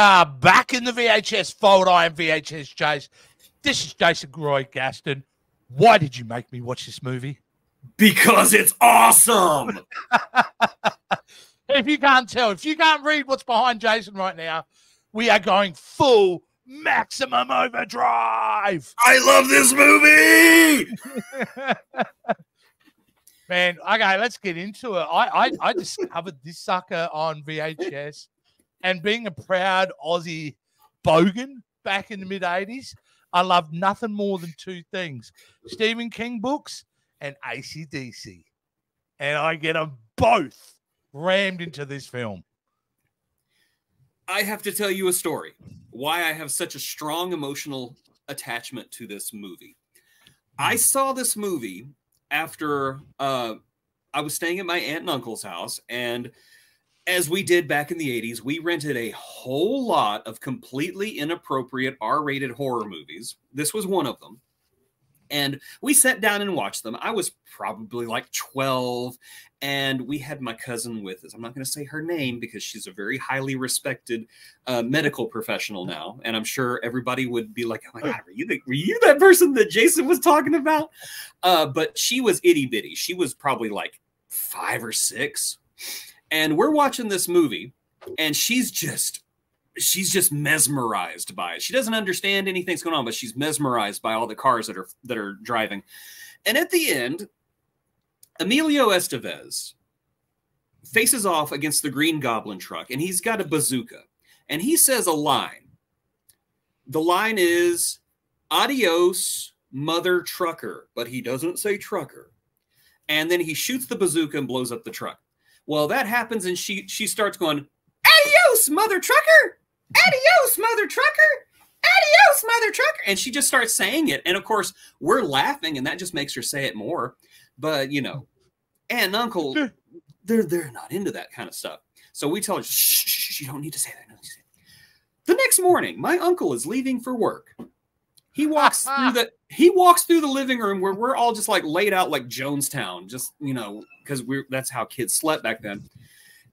are back in the VHS fold I am VHS chase. This is Jason Roy Gaston. Why did you make me watch this movie? Because it's awesome. if you can't tell, if you can't read what's behind Jason right now, we are going full maximum overdrive. I love this movie. Man, okay, let's get into it. I, I, I discovered this sucker on VHS, and being a proud Aussie bogan back in the mid 80s, I loved nothing more than two things Stephen King books and ACDC. And I get them both rammed into this film. I have to tell you a story why I have such a strong emotional attachment to this movie. I saw this movie after uh, I was staying at my aunt and uncle's house, and as we did back in the 80s, we rented a whole lot of completely inappropriate R rated horror movies. This was one of them. And we sat down and watched them. I was probably like 12, and we had my cousin with us. I'm not going to say her name because she's a very highly respected uh, medical professional now. And I'm sure everybody would be like, oh my God, were you, the, were you that person that Jason was talking about? Uh, but she was itty bitty. She was probably like five or six. And we're watching this movie, and she's just she's just mesmerized by it. She doesn't understand anything that's going on, but she's mesmerized by all the cars that are that are driving. And at the end, Emilio Estevez faces off against the Green Goblin truck, and he's got a bazooka, and he says a line. The line is "Adios, mother trucker," but he doesn't say trucker. And then he shoots the bazooka and blows up the truck. Well, that happens, and she she starts going, "Adios, mother trucker! Adios, mother trucker! Adios, mother trucker!" And she just starts saying it, and of course, we're laughing, and that just makes her say it more. But you know, aunt and uncle, they're they're not into that kind of stuff. So we tell her, shh, shh, shh you don't need to say that. The next morning, my uncle is leaving for work. He walks through the he walks through the living room where we're all just like laid out like Jonestown, just you know, because we're that's how kids slept back then.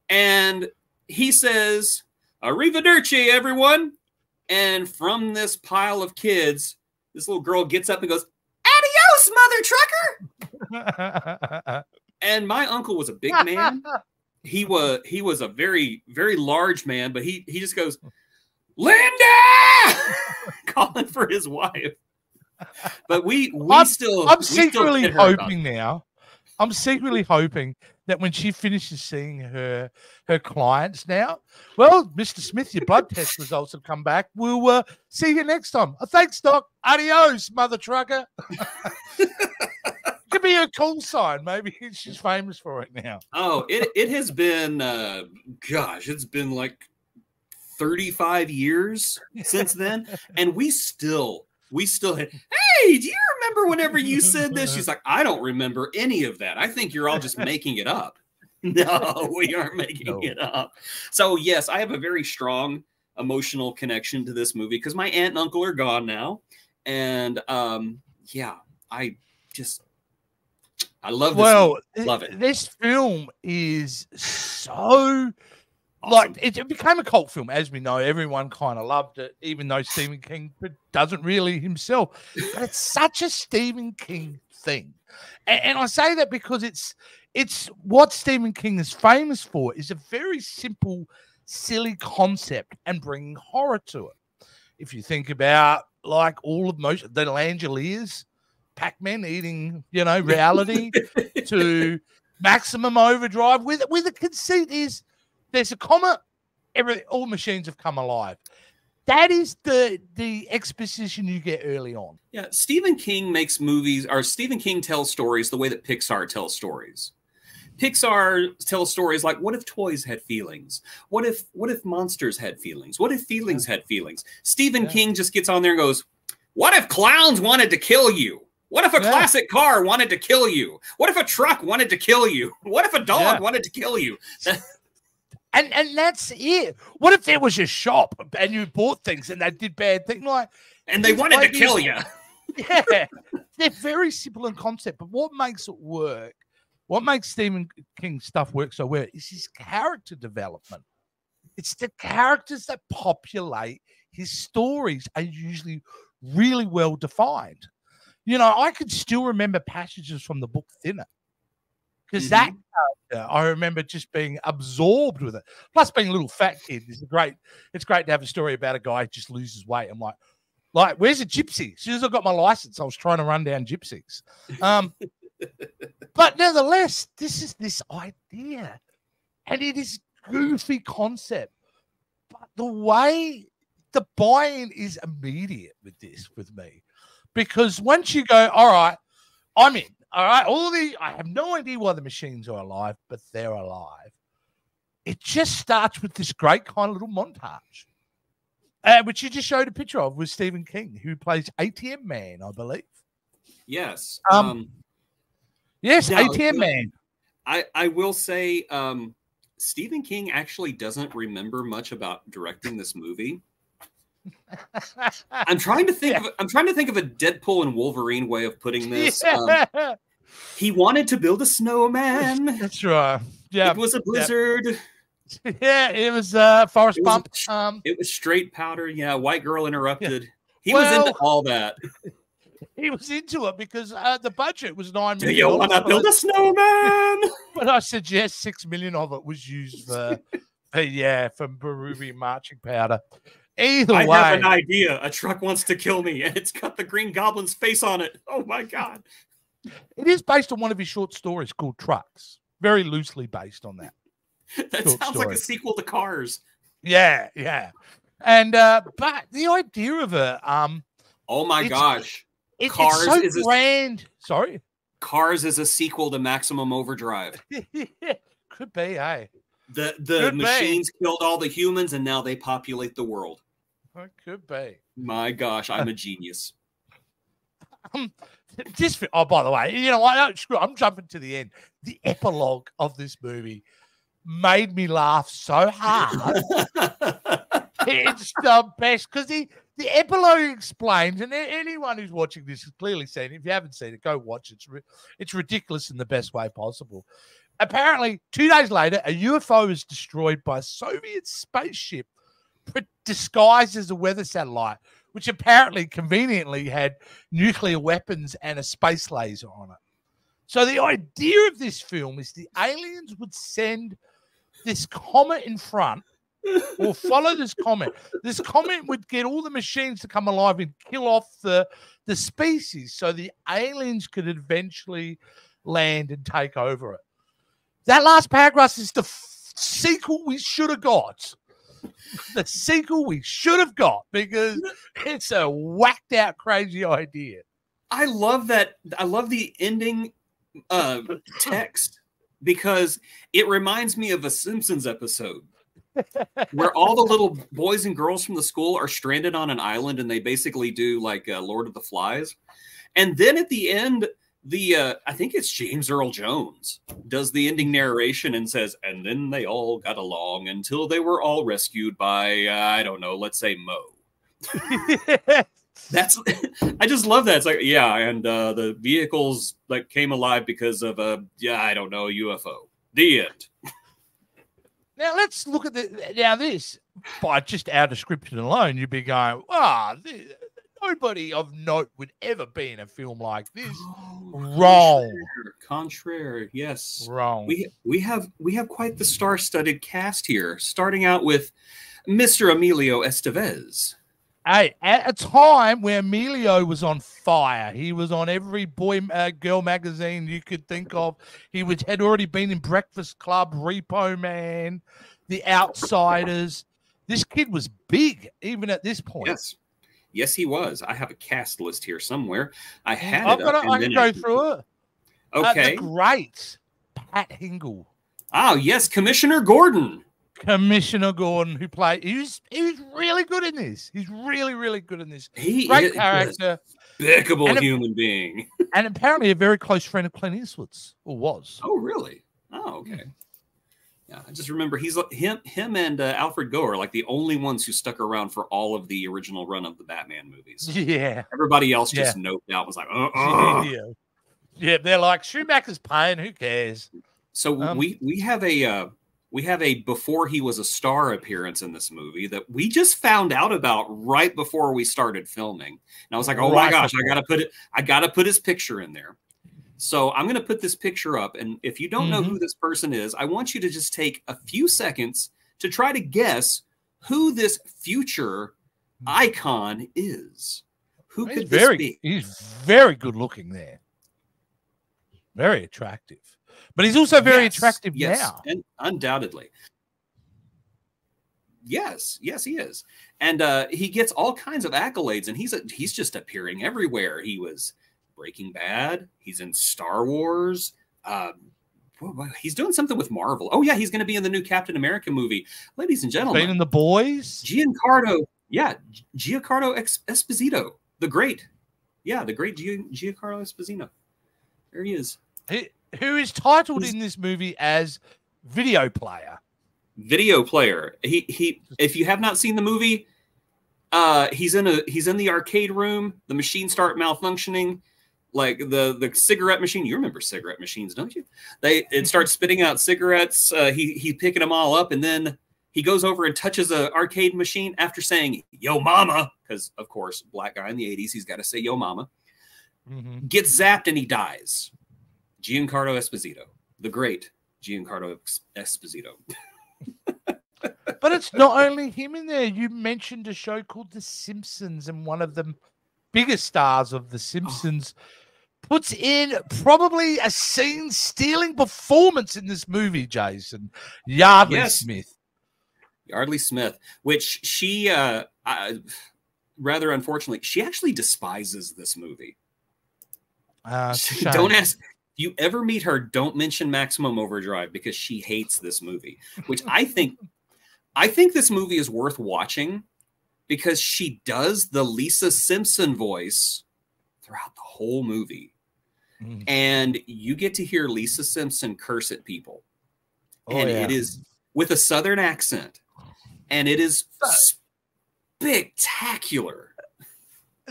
And he says, Arrivederci, everyone. And from this pile of kids, this little girl gets up and goes, Adios, mother trucker. and my uncle was a big man. He was he was a very, very large man, but he he just goes, Linda calling for his wife. But we we I'm, still I'm we secretly still her hoping now. I'm secretly hoping that when she finishes seeing her her clients now, well, Mr. Smith, your blood test results have come back. We'll uh, see you next time. Uh, thanks, Doc. Adios, mother trucker. Could be a call sign. Maybe she's famous for it now. Oh, it it has been uh gosh, it's been like 35 years since then and we still we still had hey do you remember whenever you said this? She's like i don't remember any of that. I think you're all just making it up. No we aren't making No. it up. So yes i have a very strong emotional connection to this movie because my aunt and uncle are gone now and um yeah i just i love this well, movie. love it. This film is so like it, it became a cult film, as we know. Everyone kind of loved it, even though Stephen King doesn't really himself. But it's such a Stephen King thing, and, and I say that because it's it's what Stephen King is famous for is a very simple, silly concept and bringing horror to it. If you think about like all of most the Langoliers, Pac-Man eating, you know, reality to maximum overdrive with with the conceit is there's a comet, every all machines have come alive. That is the the exposition you get early on. Yeah, Stephen King makes movies, or Stephen King tells stories the way that Pixar tells stories. Pixar tells stories like, what if toys had feelings? What if what if monsters had feelings? What if feelings had feelings? Stephen Yeah. King just gets on there and goes, What if clowns wanted to kill you? What if a Yeah. classic car wanted to kill you? What if a truck wanted to kill you? What if a dog Yeah. wanted to kill you? And and that's it. What if there was a shop and you bought things and they did bad things like And they wanted to kill you. yeah, they're very simple in concept, but what makes it work, what makes Stephen King stuff work so well is his character development. It's the characters that populate his stories are usually really well defined. You know, I can still remember passages from the book Thinner because that Mm-hmm. character, I remember just being absorbed with it. Plus, being a little fat kid is a great. It's great to have a story about a guy who just loses weight. I'm like, like, where's a gypsy? As soon as I got my license, I was trying to run down gypsies. Um, but nevertheless, this is this idea, and it is goofy concept. But the way the buy-in is immediate with this with me, because once you go, all right, I'm in. All right, all the I have no idea why the machines are alive, but they're alive. It just starts with this great kind of little montage, uh, which you just showed a picture of with Stephen King, who plays ATM Man, I believe. Yes. Um, Um, Yes, No, ATM no. Man. I I will say um, Stephen King actually doesn't remember much about directing this movie. I'm trying to think Yeah. of I'm trying to think of a Deadpool and Wolverine way of putting this. Um, he wanted to build a snowman. that's right. Yeah, It was a blizzard. yeah, it was uh Forest It was a- Bump. Um, It was straight powder. Yeah, white girl interrupted. He Well- was into all that. he was into it because uh, the budget was nine million. Do you want to build a snowman? But I suggest six million of it was used for, for yeah, for Peruvian marching powder. Either I way, have an idea. A truck wants to kill me, and it's got the Green Goblin's face on it. Oh my god! it is based on one of his short stories called Trucks. Very loosely based on that. That sounds like a sequel to Cars. Yeah, yeah. And uh, but the idea of it, um, Oh my It's- gosh! it, Cars it's so is a- grand. Sorry. Cars is a sequel to Maximum Overdrive. Could be, eh? The the Could be. machines killed all the humans, and now they populate the world. It could be. My gosh, I'm a genius. Um, this. fi- Oh, by the way, you know what? Screw. I'm jumping to the end. The epilogue of this movie made me laugh so hard. it's the best because the the epilogue explains, and anyone who's watching this has clearly seen it. If you haven't seen it, go watch it. It's it's ridiculous in the best way possible. Apparently, two days later, a UFO is destroyed by a Soviet spaceship disguised as a weather satellite, which apparently conveniently had nuclear weapons and a space laser on it. So the idea of this film is the aliens would send this comet in front or follow this comet. This comet would get all the machines to come alive and kill off the, the species so the aliens could eventually land and take over it. That last paragraph is the sequel we should have got. The sequel we should have got because it's a whacked out crazy idea. I love that. I love the ending uh, text because it reminds me of a Simpsons episode where all the little boys and girls from the school are stranded on an island and they basically do like uh, Lord of the Flies. And then at the end, the uh, I think it's James Earl Jones does the ending narration and says, and then they all got along until they were all rescued by uh, I don't know, let's say Moe. That's I just love that. It's like yeah, and uh, the vehicles like came alive because of a yeah I don't know UFO. The end. Now let's look at the now this by just our description alone, you'd be going, ah, th- nobody of note would ever be in a film like this. Wrong. Contraire, contraire, yes. Wrong. We we have we have quite the star-studded cast here, starting out with Mr. Emilio Estevez. Hey, at a time where Emilio was on fire, he was on every boy uh, girl magazine you could think of. He was had already been in Breakfast Club, Repo Man, The Outsiders. This kid was big even at this point. Yes. Yes, he was. I have a cast list here somewhere. I had I've it. to, I can go through it. Uh, Okay. the great Pat Hingle. oh yes, Commissioner Gordon. Commissioner Gordon, who played, he was he was really good in this. He's really really good in this. He Great character, despicable And a- human being. and apparently a very close friend of Clint Eastwood's, or was. Oh, really? Oh, okay. Yeah, I just remember he's like- him, him, and uh, Alfred Goer are like the only ones who stuck around for all of the original run of the Batman movies. Yeah, Everybody else just noped out, was like, uh, uh. yeah, yeah. They're like Schumacher's paying. Who cares? So Um, we we have a uh, we have a before he was a star appearance in this movie that we just found out about right before we started filming. And I was like, oh Right my gosh, I gotta put it, I gotta put his picture in there. So I'm gonna put this picture up, and if you don't know Mhm. who this person is, I want you to just take a few seconds to try to guess who this future icon is. Who He's could this very be? he's very good looking there. Very attractive. But he's also very Yes, attractive yes, now. and undoubtedly. Yes, yes, he is, and uh, he gets all kinds of accolades, and he's a, he's just appearing everywhere. He was Breaking Bad. He's in Star Wars. Um, he's doing something with Marvel. Oh yeah, he's going to be in the new Captain America movie, ladies and gentlemen. in the boys. Giancarlo, yeah, Giancarlo Esposito, the great, yeah, the great Giancarlo Esposito. There he is. He- who is titled He's- in this movie as video player. video player. He he if you have not seen the movie, uh he's in a he's in the arcade room, the machines start malfunctioning. Like the the cigarette machine, you remember cigarette machines, don't you? They it starts spitting out cigarettes. Uh, he he picking them all up, and then he goes over and touches a arcade machine after saying "Yo, mama," because of course, black guy in the '80s, he's got to say "Yo, mama." Mhm. Gets zapped and he dies. Giancarlo Esposito, the great Giancarlo Esposito. But it's not only him in there. You mentioned a show called The Simpsons, and one of the biggest stars of The Simpsons puts in probably a scene stealing performance in this movie, Jason. Yeardley Yes. Smith. Yeardley Smith, which she, uh, I, rather unfortunately, she actually despises this movie. Uh, don't ask. If you ever meet her, don't mention Maximum Overdrive because she hates this movie. Which I think, I think this movie is worth watching because she does the Lisa Simpson voice throughout the whole movie, Mm. and you get to hear Lisa Simpson curse at people. Oh, and yeah. it is with a southern accent and it is spectacular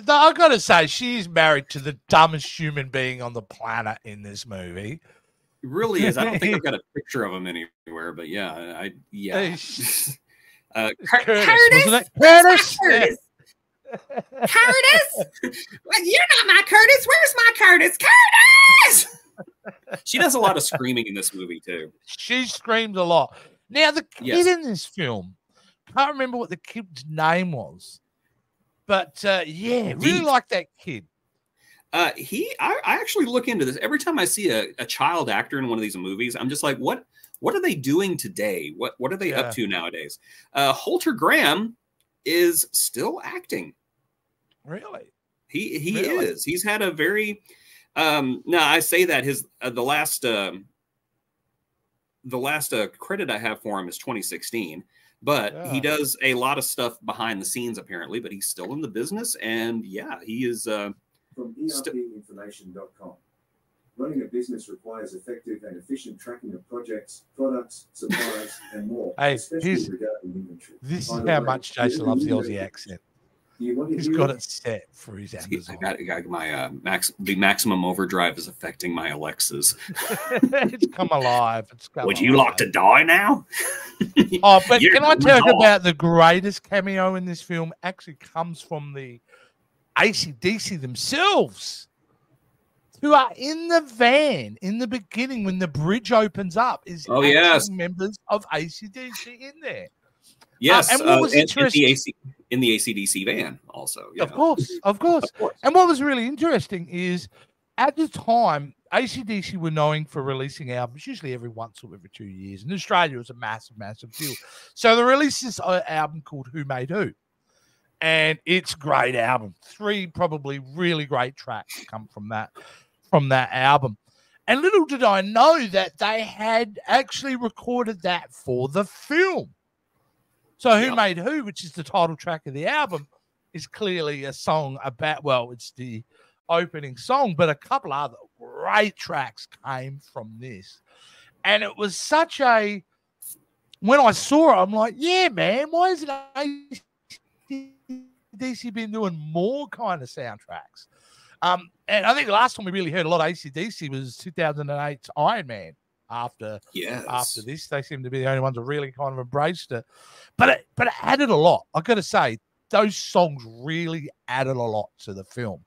I gotta say, she's married to the dumbest human being on the planet in this movie. it really is i don't think i've got a picture of him anywhere but yeah i yeah uh, Curtis, Curtis? wasn't? Curtis. Curtis. Curtis? Well, You're not my Curtis. Where's my Curtis? Curtis! she does a lot of screaming in this movie too She screams a lot. Now the kid Yes. in this film, can't remember what the kid's name was, but uh, yeah, really Deep. like that kid. uh he I, I actually look into this every time i see a, a child actor in one of these movies i'm just like what what are they doing today what what are they Yeah. up to nowadays uh holter graham is still acting Really? He he Really? is. He's had a very um no, I say that his uh, the last um the last uh, credit I have for him is 2016, but he does a lot of stuff behind the scenes apparently, but he's still in the business and yeah, he is uh From St- ERPinformation.com. Running a business requires effective and efficient tracking of projects, products, supplies, and more, Hey, especially here's- regarding inventory. This By is how way, much Jason loves the Aussie accent. Do you want to He's hear got it? it set for his I Amazon. got, I got my uh max the maximum overdrive is affecting my Alexas. it's come alive. It's come Would you like to die now? Oh, but You're can I gonna talk die. about the greatest cameo in this film? Actually, comes from the ACDC themselves, who are in the van in the beginning when the bridge opens up. Is Oh, yes. members of ACDC in there? Yes, and what uh, was and interesting- the AC in the ACDC van also. Of course, of course. Of course. And what was really interesting is at the time, ACDC were known for releasing albums usually every once or every two years. In Australia, it was a massive, massive deal. So they released this uh, album called Who Made Who. And it's great album. Three probably really great tracks come from that from that album. And little did I know that they had actually recorded that for the film. So Who Yep. Made Who, which is the title track of the album, is clearly a song about well, it's the opening song, but a couple other great tracks came from this. And it was such a when I saw it, I'm like, yeah, man, why isn't ACDC been doing more kind of soundtracks? Um, and I think the last time we really heard a lot of ACDC was 2008's Iron Man. after Yes. after this. They seem to be the only ones who really kind of embraced it. But it, but it added a lot. I've got to say, those songs really added a lot to the film.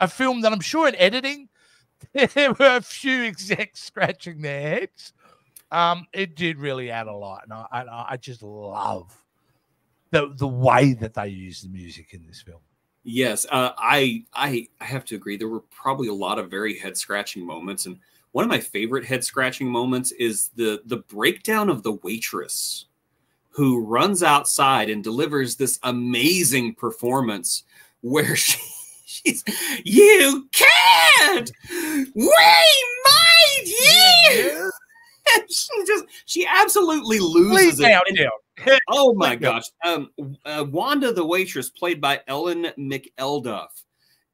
A film that I'm sure in editing there were a few execs scratching their heads. Um, it did really add a lot, and I, I, I just love the the way that they use the music in this film. Yes, uh, I, I I have to agree. There were probably a lot of very head scratching moments, and one of my favorite head scratching moments is the the breakdown of the waitress who runs outside and delivers this amazing performance where she, she's you can't we might you she just she absolutely loses Please it. Oh my gosh. Um, uh, Wanda the waitress, played by Ellen McElduff,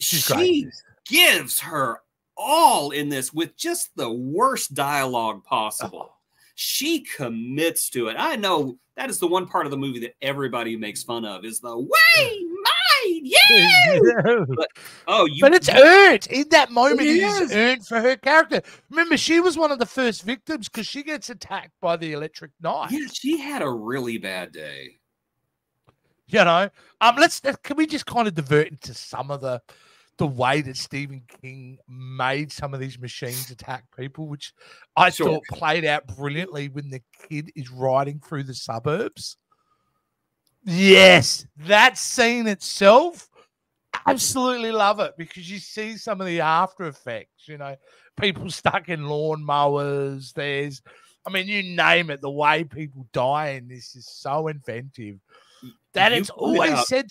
She's she great. gives her all in this with just the worst dialogue possible. She commits to it. I know that is the one part of the movie that everybody makes fun of is the way my yeah. Oh, you but it's earned in that moment. It It is is. earned for her character. Remember, she was one of the first victims because she gets attacked by the electric knife. yeah, she had a really bad day. You know, um, let's can we just kind of divert into some of the the way that Stephen King made some of these machines attack people, which I Sure. thought played out brilliantly when the kid is riding through the suburbs. Yes, that scene itself, absolutely love it because you see some of the after effects. You know, people stuck in lawnmowers. There's, I mean, you name it. The way people die in this is so inventive that You it's always out- said.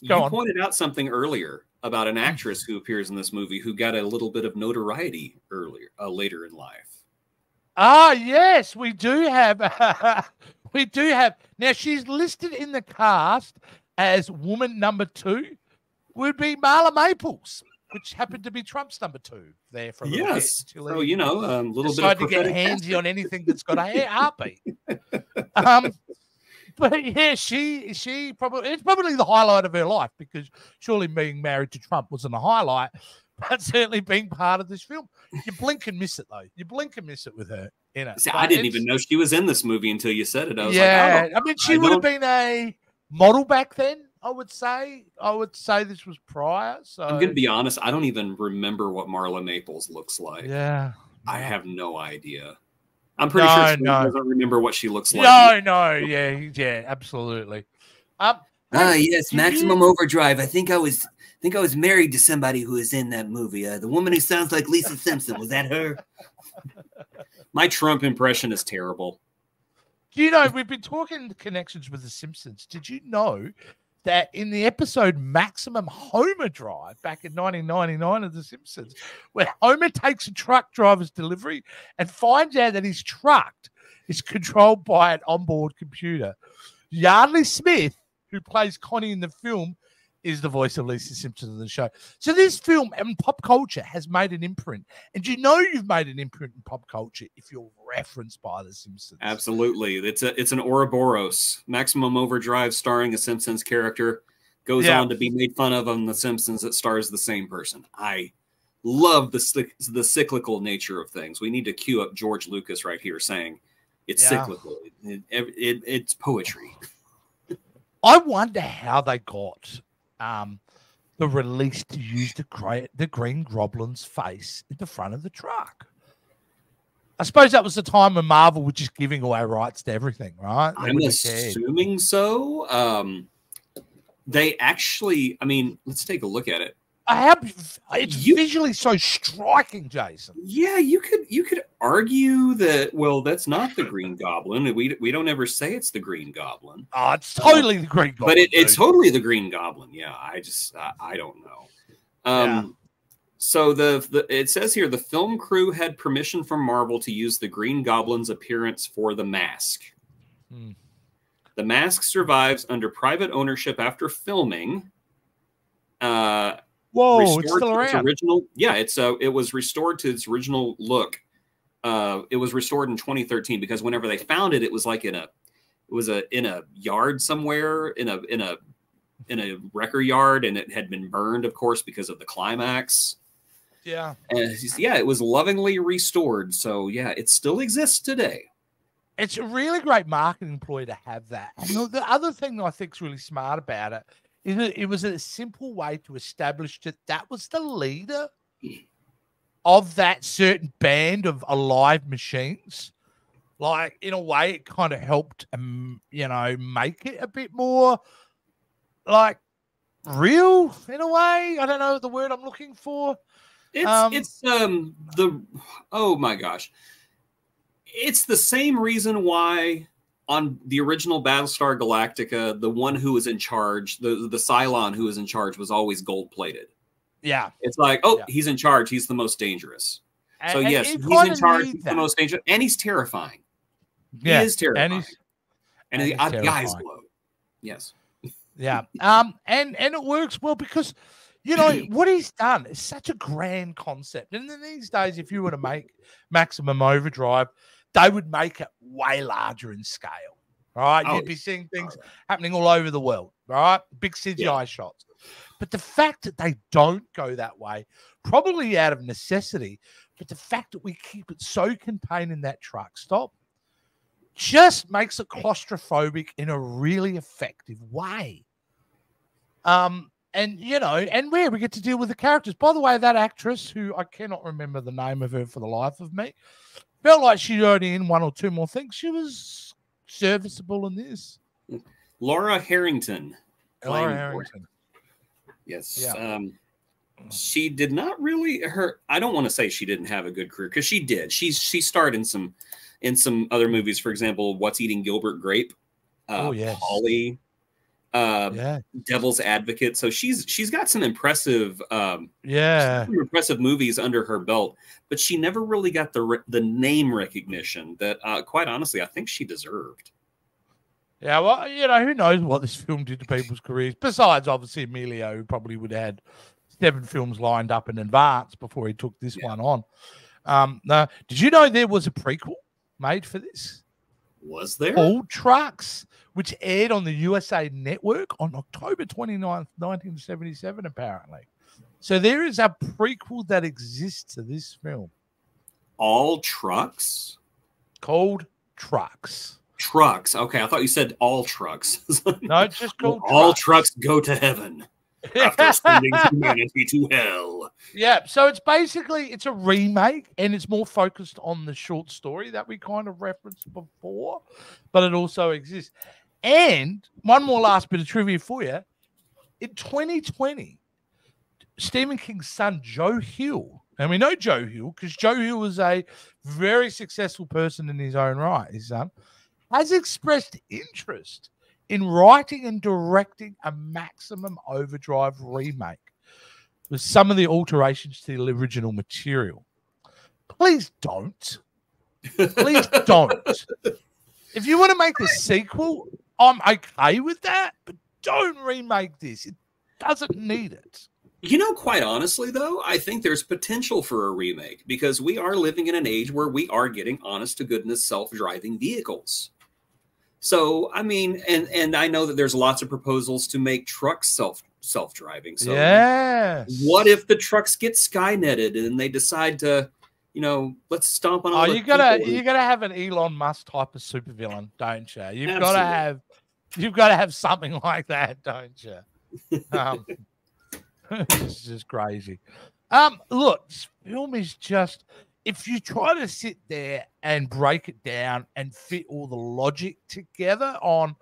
You on. pointed out something earlier about an actress who appears in this movie who got a little bit of notoriety earlier, uh, later in life. Ah, yes, we do have. we do have. Now she's listed in the cast as woman number two. Would be Marla Maples, which happened to be Trump's number two there for a little Yes. bit. So you know, a um, little bit decided of to get handsy on anything that's got a heartbeat. um, but yeah, she she probably it's probably the highlight of her life because surely being married to Trump wasn't a highlight, but certainly being part of this film. You blink and miss it though. You blink and miss it with her in it. See, But I didn't even know she was in this movie until you said it. I was yeah, like, oh, I mean, she I would have don't- been a model back then. I would say. I would say this was prior. So I'm gonna be honest. I don't even remember what Marla Maples looks like. yeah. I have no idea. I'm pretty No, sure she no. doesn't remember what she looks like. No, no, yeah, yeah, absolutely. Um, Ah, yes, Did Maximum Overdrive. I think I was I think I was married to somebody who was in that movie. Uh, the woman who sounds like Lisa Simpson. Was that her? My Trump impression is terrible. Do you know we've been talking connections with the Simpsons? Did you know that in the episode Maximum Homer Drive back in 1999 of The Simpsons, where Homer takes a truck driver's delivery and finds out that his truck is controlled by an onboard computer, Yeardley Smith, who plays Connie in the film, is the voice of Lisa Simpson in the show. So this film and pop culture has made an imprint. And you know you've made an imprint in pop culture if you're referenced by the Simpsons. Absolutely, it's a it's an Ouroboros. Maximum Overdrive, starring a Simpsons character, goes Yeah. on to be made fun of on The Simpsons. That stars the same person. I love the the cyclical nature of things. We need to cue up George Lucas right here saying it's Yeah. cyclical. It, it- it- it's poetry. I wonder how they got um, the release to use the great the Green Goblin's face in the front of the truck. I suppose that was the time when Marvel was just giving away rights to everything, right? They I'm assuming so. Um, they actually, I mean, let's take a look at it. I have it's You- visually so striking, Jason. Yeah, you could you could argue that. Well, that's not the Green Goblin. We we don't ever say it's the Green Goblin, Oh, it's totally the Green Goblin. but it, it's totally the Green Goblin. Yeah, I just I, I don't know. Um, Yeah. So the, the it says here the film crew had permission from Marvel to use the Green Goblin's appearance for the mask. Hmm. The mask survives under private ownership after filming. Uh, Whoa, it's still to its around. original. Yeah, it's uh, it was restored to its original look. Uh, it was restored in 2013 because whenever they found it, it was like in a, it was a in a yard somewhere in a in a in a wrecker yard, and it had been burned, of course, because of the climax. Yeah. And yeah, it was lovingly restored. So yeah, it still exists today. It's a really great marketing ploy to have that. And the, the other thing that I think is really smart about it that it was a simple way to establish that that was the leader of that certain band of alive machines. Like in a way, it kind of helped, um, you know, make it a bit more like real in a way. I don't know the word I'm looking for. It's Um, it's um the oh my gosh. It's the same reason why on the original Battlestar Galactica, the one who was in charge, the the Cylon who was in charge was always gold plated. Yeah. It's like, oh, Yeah. he's in charge, he's the most dangerous. And- So and yes, he's in charge, he's the most dangerous, and he's terrifying. Yeah. He is terrifying. and he's And, and the he's uh, guy's terrifying. low. Yes. Yeah. Um, and and it works well because you know what he's done is such a grand concept. And in these days, if you were to make maximum overdrive, they would make it way larger in scale. Right. Oh, You'd be seeing things happening all over the world, right? Big CGI shots. But the fact that they don't go that way, probably out of necessity, but the fact that we keep it so contained in that truck stop just makes it claustrophobic in a really effective way. Um, and you know, and where we get to deal with the characters. By the way, that actress who I cannot remember the name of her for the life of me, felt like she'd only in one or two more things. She was serviceable in this. Laura Harrington. Laura Harrington. Yes. Yeah. Um, she did not really her. I don't want to say she didn't have a good career because she did. She's she starred in some in some other movies. For example, What's Eating Gilbert Grape, uh, Oh, yes. Polly, uh, Yeah, Devil's Advocate. So she's she's got some impressive um, yeah. some impressive movies under her belt, but she never really got the re- the name recognition that, uh, quite honestly, I think she deserved. Yeah, well, you know, who knows what this film did to people's careers? Besides, obviously, Emilio, who probably would have had seven films lined up in advance before he took this Yeah. one on. Um, now, did you know there was a prequel made for this? Was there? Old Trucks, which aired on the USA Network on October 29th, 1977, apparently. So there is a prequel that exists to this film All trucks. called Trucks. Trucks. Okay, I thought you said all trucks. No, it's just called all Trucks. trucks go to heaven after sending humanity to hell. Yeah, so it's basically it's a remake and it's more focused on the short story that we kind of referenced before, but it also exists. And one more last bit of trivia for you. In 2020, Stephen King's son Joe Hill, and we know Joe Hill because Joe Hill was a very successful person in his own right, his son, has expressed interest in writing and directing a maximum overdrive remake with some of the alterations to the original material. Please don't. Please don't. If you want to make a sequel, I'm okay with that, but don't remake this. It doesn't need it. You know, quite honestly, though, I think there's potential for a remake because we are living in an age where we are getting honest to goodness self driving vehicles. So, I mean, and and I know that there's lots of proposals to make trucks self self driving. So, yes. what if the trucks get skynetted and they decide to, you know, let's stomp on Oh, all the you gotta you gotta have an Elon Musk type of supervillain, don't you? You've gotta have you've got to have something like that, don't you? Um, it's just crazy. Um, look, this film is just if you try to sit there and break it down and fit all the logic together on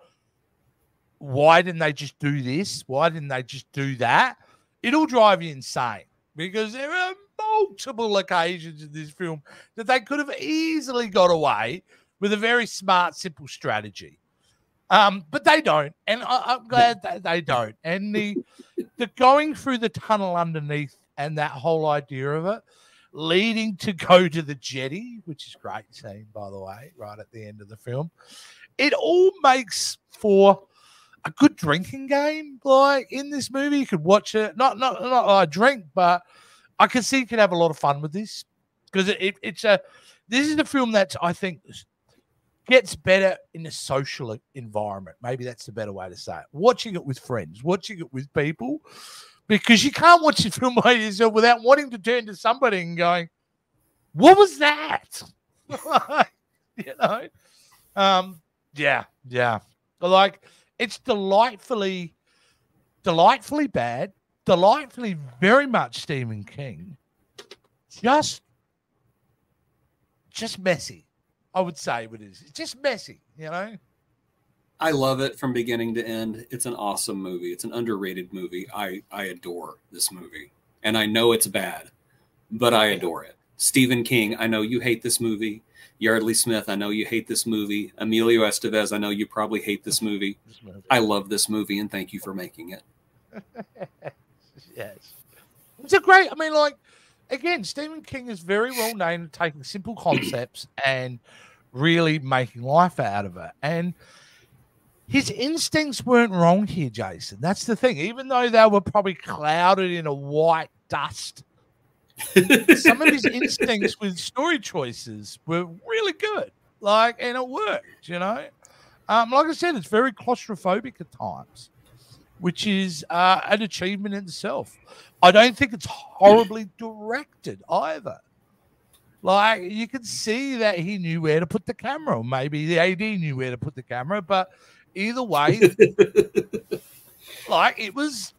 why didn't they just do this? Why didn't they just do that? It'll drive you insane because there are multiple occasions in this film that they could have easily got away with a very smart, simple strategy. Um, but they don't, and I, I'm glad that they don't. And the the going through the tunnel underneath and that whole idea of it, leading to go to the jetty, which is great scene by the way, right at the end of the film. It all makes for a good drinking game. Like in this movie, you could watch it. Not not not I drink, but I can see you could have a lot of fun with this because it, it, it's a. This is a film that's I think gets better in a social environment. Maybe that's the better way to say it. Watching it with friends, watching it with people, because you can't watch a film by yourself without wanting to turn to somebody and going, "What was that?" you know, um, yeah, yeah. Like it's delightfully, delightfully bad, delightfully very much Stephen King. Just, just messy. I would say what it is. It's just messy. You know. I love it from beginning to end. It's an awesome movie. It's an underrated movie. I I adore this movie, and I know it's bad, but I adore it. Stephen King, I know you hate this movie. Yeardley Smith, I know you hate this movie. Emilio Estevez, I know you probably hate this movie. I love this movie, and thank you for making it. yes, it's a great. I mean, like again, Stephen King is very well known at taking simple concepts and really making life out of it, and his instincts weren't wrong here, Jason. That's the thing. Even though they were probably clouded in a white dust, some of his instincts with story choices were really good. Like, and it worked, you know. Um, like I said, it's very claustrophobic at times, which is uh, an achievement in itself. I don't think it's horribly directed either. Like you can see that he knew where to put the camera, or maybe the AD knew where to put the camera, but either way, like it was,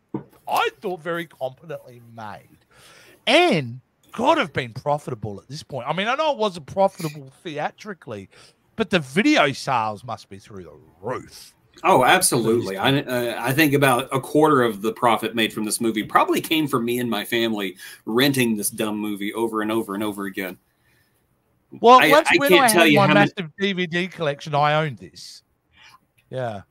I thought very competently made, and could have been profitable at this point. I mean, I know it wasn't profitable theatrically, but the video sales must be through the roof. Oh, absolutely. I uh, I think about a quarter of the profit made from this movie probably came from me and my family renting this dumb movie over and over and over again. Well, I- once I when can't I tell had you my how many- DVD collection, I owned this. Yeah.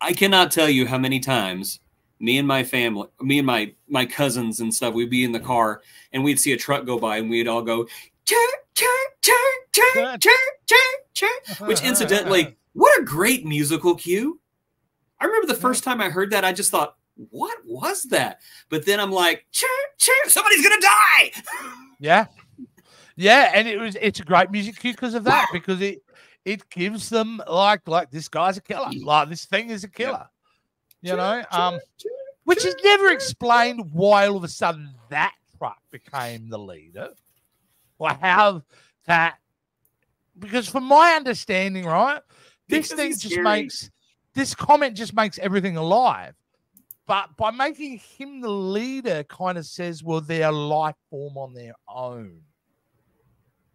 I cannot tell you how many times me and my family, me and my my cousins and stuff, we'd be in the car and we'd see a truck go by and we'd all go, chirp, chirp, chirp. Which incidentally, what a great musical cue. I remember the first time I heard that, I just thought, what was that? But then I'm like, chirp, chirp, somebody's gonna die. Yeah. Yeah, and it was it's a great music cue because of that, because it it gives them like like this guy's a killer. Mm. Like this thing is a killer. You know? Um which is never explained why all of a sudden that truck became the leader. Or how that because from my understanding, right, this Because thing just scary. makes this comment just makes everything alive. But by making him the leader, kind of says, well, they're a life form on their own.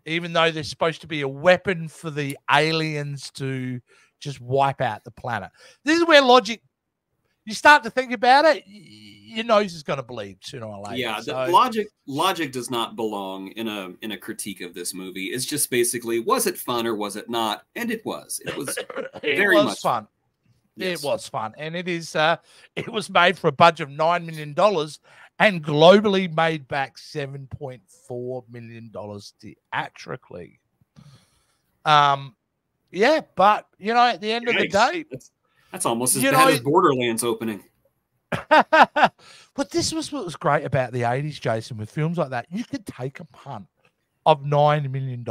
Even though they're supposed to be a weapon for the aliens to just wipe out the planet. This is where logic, you start to think about it, y- your nose is going to bleed sooner or later. Yeah, the So- logic logic does not belong in a in a critique of this movie. It's just basically was it fun or was it not? And it was. It was it very was much fun. Yes. It was fun, and it is. Uh, it was made for a budget of nine million dollars, and globally made back seven point four million dollars theatrically. Um, yeah, but you know, at the end of the day, That's, that's almost as You bad know, as Borderlands opening. but this was what was great about the 80s, Jason, with films like that. You could take a punt of $9 million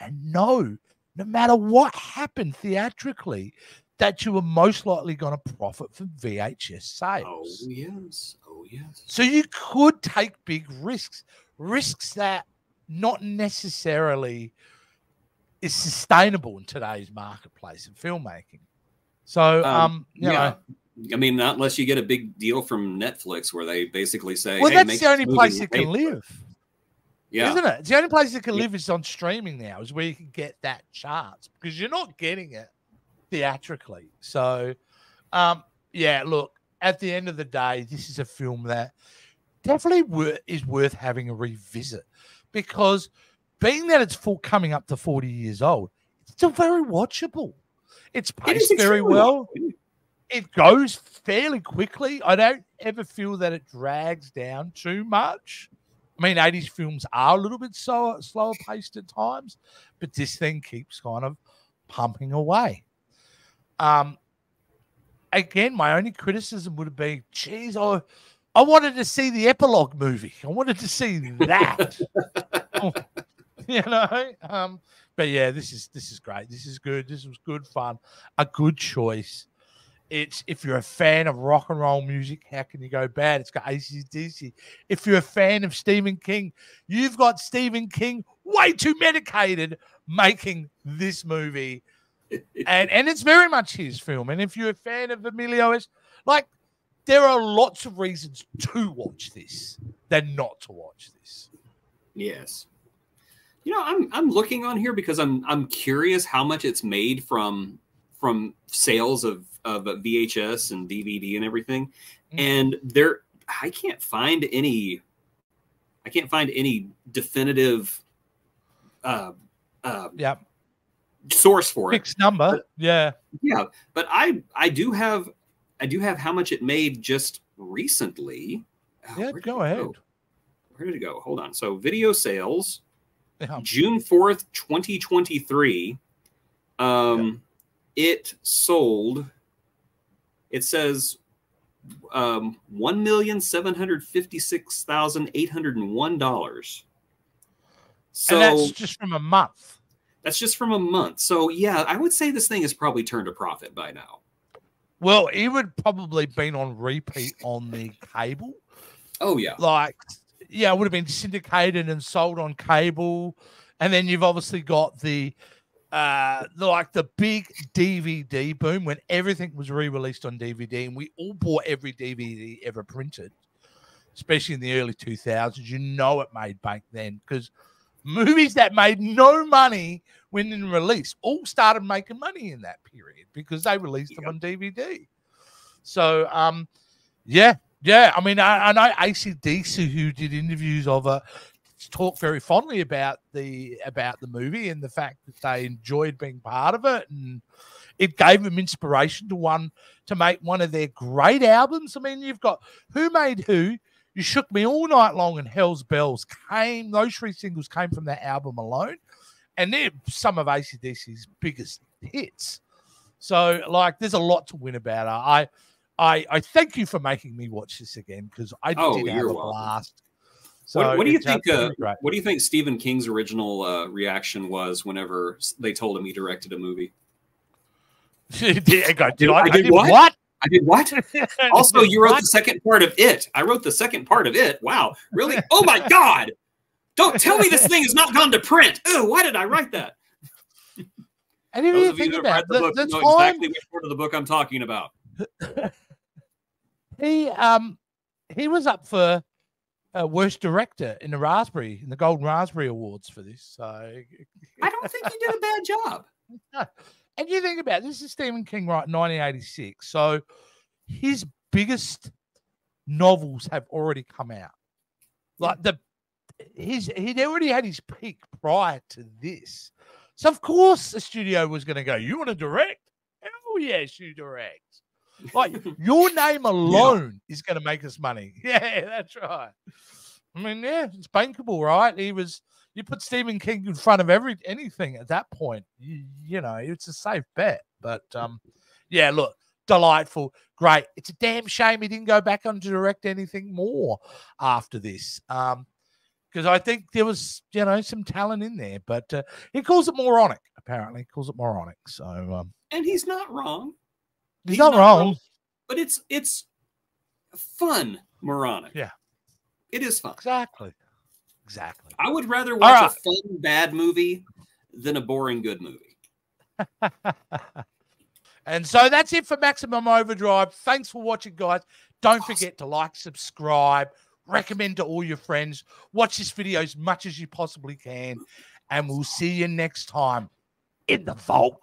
and know, no matter what happened theatrically, that you were most likely going to profit from VHS sales. Oh yes. Oh yes. So you could take big risks, risks that not necessarily is sustainable in today's marketplace in filmmaking. So, um, Um, you yeah. know, I mean, not unless you get a big deal from Netflix where they basically say, well, hey, that's the only place it can live. Yeah. Isn't it? It's the only place it can Yeah. live is on streaming now, is where you can get that chance because you're not getting it theatrically. So, um, yeah, look, at the end of the day, this is a film that definitely wor- is worth having a revisit because being that it's full coming up to 40 years old, it's still very watchable. It's It paced very well it goes fairly quickly. I don't ever feel that it drags down too much. I mean, 80s films are a little bit slower, slower paced at times, but this thing keeps kind of pumping away. Um, again, my only criticism would have been, geez, I, I wanted to see the epilogue movie. I wanted to see that. you know, um, but yeah, this is this is great. This is good. This was good fun. A good choice It's if you're a fan of rock and roll music, how can you go bad? It's got ACDC. If you're a fan of Stephen King, you've got Stephen King way too medicated making this movie. and and it's very much his film. And if you're a fan of Emilio, es- like there are lots of reasons to watch this than not to watch this. Yes. You know, I'm I'm looking on here because I'm I'm curious how much it's made from from sales of of VHS and DVD and everything. Mm. And there I can't find any I can't find any definitive uh uh Yeah, source for it. fixed number. Yeah, Yeah, but I I do have I do have how much it made just recently. Oh, yeah. where Go ahead. Where did it go? Hold on. So video sales Yeah. June 4th, 2023. Um, it sold, it says um, $1,756,801. So and that's just from a month. that's just from a month. So yeah, I would say this thing has probably turned a profit by now. Well, it would probably been on repeat on the cable. Oh yeah. Like, yeah, it would have been syndicated and sold on cable. And then you've obviously got the uh like the big DVD boom when everything was re-released on DVD and we all bought every DVD ever printed, especially in the early 2000s. You know it made bank then because movies that made no money when in release all started making money in that period because they released them on DVD. So um yeah, yeah. I mean I, I know ACDC who did interviews of it talk very fondly about the about the movie and the fact that they enjoyed being part of it and it gave them inspiration to one to make one of their great albums. I mean, you've got who made who, you shook me all night long, and Hell's Bells came. Those three singles came from that album alone, and they're some of ACDC's biggest hits. So, like, there's a lot to win about it. I, I, I thank you for making me watch this again because I Oh, did have a welcome. blast. what, what do you think? Uh, what do you think Stephen King's original uh, reaction was whenever they told him he directed a movie? did, I did I, I I did what? what? I did what? Also, you wrote What? the second part of it. I wrote the second part of it. Wow, really? Oh my god! Don't tell me this thing has not gone to print. Oh, why did I write that? And if Those you think that about read the the know time exactly which part of the book I'm talking about. he um he was up for uh, worst director in the Raspberry in the Golden Raspberry Awards for this. So, I don't think he did a bad job. and you think about it, this is Stephen King, right? 1986. So his biggest novels have already come out. Like the his he'd already had his peak prior to this. So of course the studio was going to go. You want to direct? Hell yes, you direct. Like your name alone is going to make us money. Yeah, that's right. I mean, yeah, it's bankable, right? He was. You put Stephen King in front of every anything at that point. You, you know, it's a safe bet. But um, yeah, look, delightful, great. It's a damn shame he didn't go back on to direct anything more after this. Um, because I think there was, you know, some talent in there, but uh, he calls it moronic. Apparently, he calls it moronic. So um, And he's not wrong. He's, He's not, not wrong. wrong. But it's it's fun, moronic. Yeah. It is fun. Exactly. Exactly. I would rather watch right. a fun bad movie than a boring good movie. and so that's it for Maximum Overdrive. Thanks for watching, guys. Don't Awesome. forget to like, subscribe, recommend to all your friends. Watch this video as much as you possibly can. And we'll see you next time in the vault.